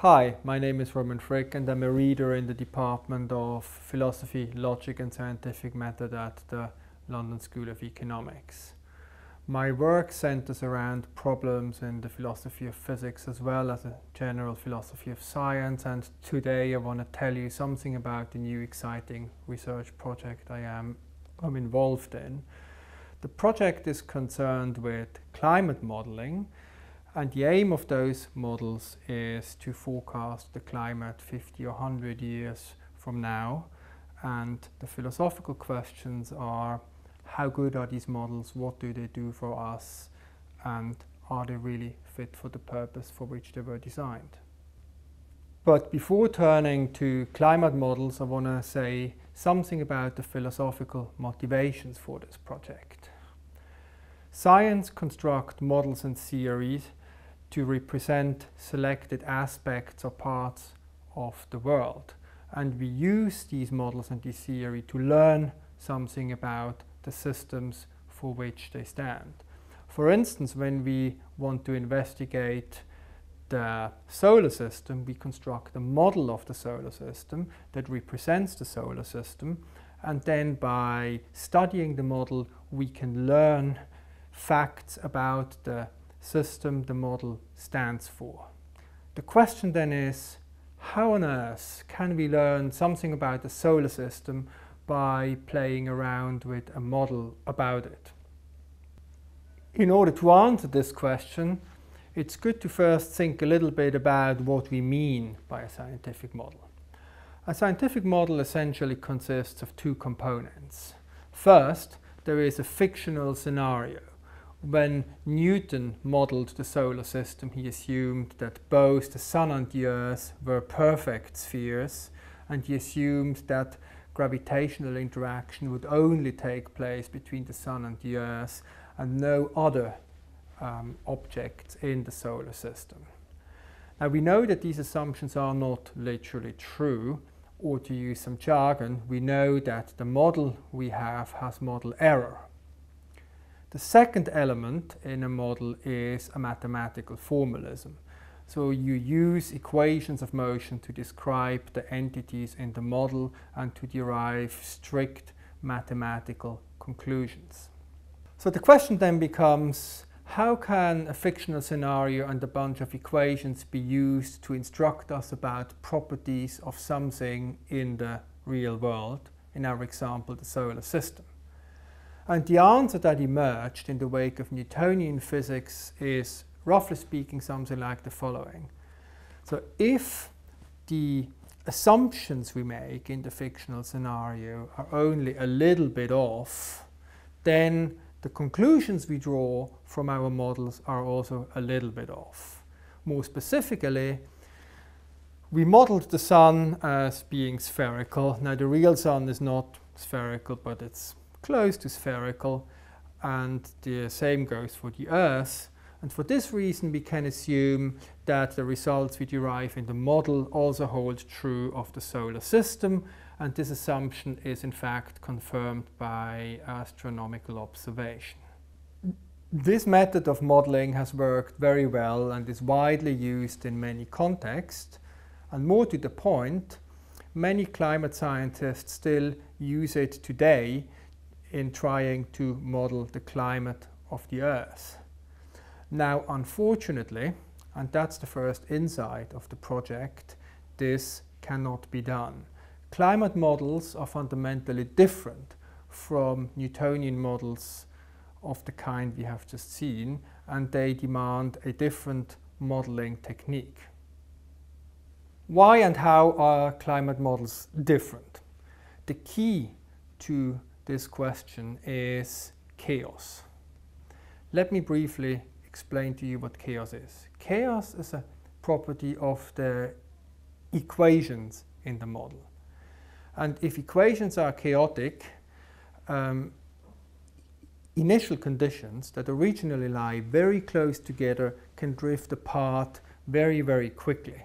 Hi, my name is Roman Frigg and I'm a reader in the Department of Philosophy, Logic and Scientific Method at the London School of Economics. My work centers around problems in the philosophy of physics as well as a general philosophy of science and today I want to tell you something about the new exciting research project I am I'm involved in. The project is concerned with climate modeling and the aim of those models is to forecast the climate 50 or 100 years from now. And the philosophical questions are how good are these models, what do they do for us, and are they really fit for the purpose for which they were designed. But before turning to climate models, I want to say something about the philosophical motivations for this project. Science constructs models and theories to represent selected aspects or parts of the world. And we use these models and this theory to learn something about the systems for which they stand. For instance, when we want to investigate the solar system, we construct a model of the solar system that represents the solar system. And then by studying the model, we can learn facts about the system the model stands for. The question then is, how on earth can we learn something about the solar system by playing around with a model about it? In order to answer this question, it's good to first think a little bit about what we mean by a scientific model. A scientific model essentially consists of two components. First, there is a fictional scenario when Newton modeled the solar system, he assumed that both the Sun and the Earth were perfect spheres, and he assumed that gravitational interaction would only take place between the Sun and the Earth and no other um, objects in the solar system. Now we know that these assumptions are not literally true, or to use some jargon, we know that the model we have has model error. The second element in a model is a mathematical formalism. So you use equations of motion to describe the entities in the model and to derive strict mathematical conclusions. So the question then becomes, how can a fictional scenario and a bunch of equations be used to instruct us about properties of something in the real world, in our example the solar system? And the answer that emerged in the wake of Newtonian physics is, roughly speaking, something like the following. So if the assumptions we make in the fictional scenario are only a little bit off, then the conclusions we draw from our models are also a little bit off. More specifically, we modeled the sun as being spherical. Now the real sun is not spherical, but it's close to spherical and the same goes for the Earth. And for this reason we can assume that the results we derive in the model also hold true of the solar system and this assumption is in fact confirmed by astronomical observation. This method of modeling has worked very well and is widely used in many contexts and more to the point, many climate scientists still use it today in trying to model the climate of the Earth. Now, unfortunately, and that's the first insight of the project, this cannot be done. Climate models are fundamentally different from Newtonian models of the kind we have just seen, and they demand a different modeling technique. Why and how are climate models different? The key to this question is chaos. Let me briefly explain to you what chaos is. Chaos is a property of the equations in the model. And if equations are chaotic, um, initial conditions that originally lie very close together can drift apart very, very quickly.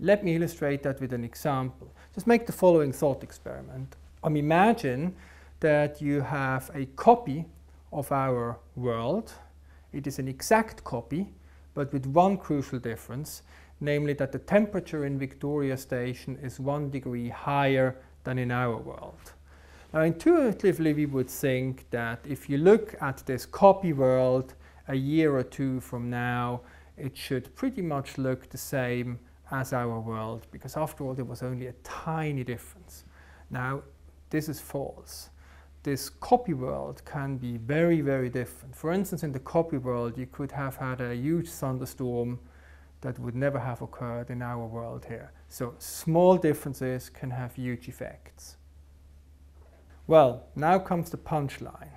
Let me illustrate that with an example. Just make the following thought experiment. Um, imagine that you have a copy of our world. It is an exact copy, but with one crucial difference, namely that the temperature in Victoria Station is one degree higher than in our world. Now intuitively we would think that if you look at this copy world a year or two from now, it should pretty much look the same as our world because after all there was only a tiny difference. Now this is false. This copy world can be very very different. For instance in the copy world you could have had a huge thunderstorm that would never have occurred in our world here. So small differences can have huge effects. Well, now comes the punchline.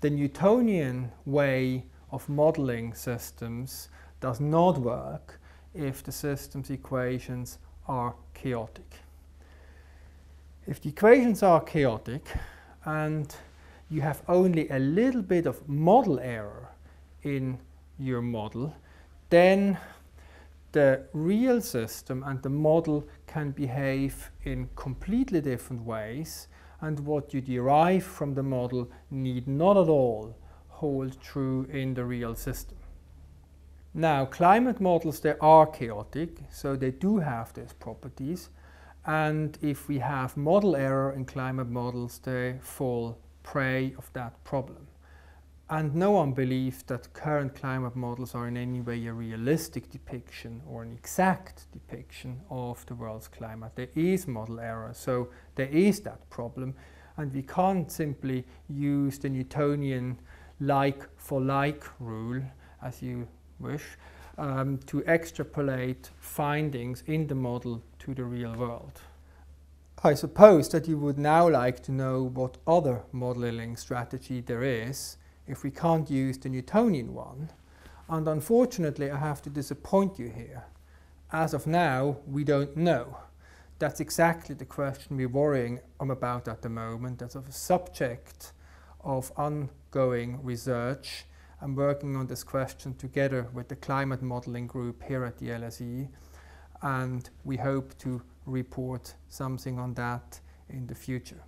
The Newtonian way of modeling systems does not work if the system's equations are chaotic. If the equations are chaotic and you have only a little bit of model error in your model, then the real system and the model can behave in completely different ways and what you derive from the model need not at all hold true in the real system. Now, climate models, they are chaotic, so they do have these properties. And if we have model error in climate models, they fall prey of that problem. And no one believes that current climate models are in any way a realistic depiction or an exact depiction of the world's climate. There is model error, so there is that problem. And we can't simply use the Newtonian like for like rule, as you wish, um, to extrapolate findings in the model to the real world. I suppose that you would now like to know what other modeling strategy there is if we can't use the Newtonian one. And unfortunately, I have to disappoint you here. As of now, we don't know. That's exactly the question we're worrying about at the moment. That's a subject of ongoing research I'm working on this question together with the climate modeling group here at the LSE and we hope to report something on that in the future.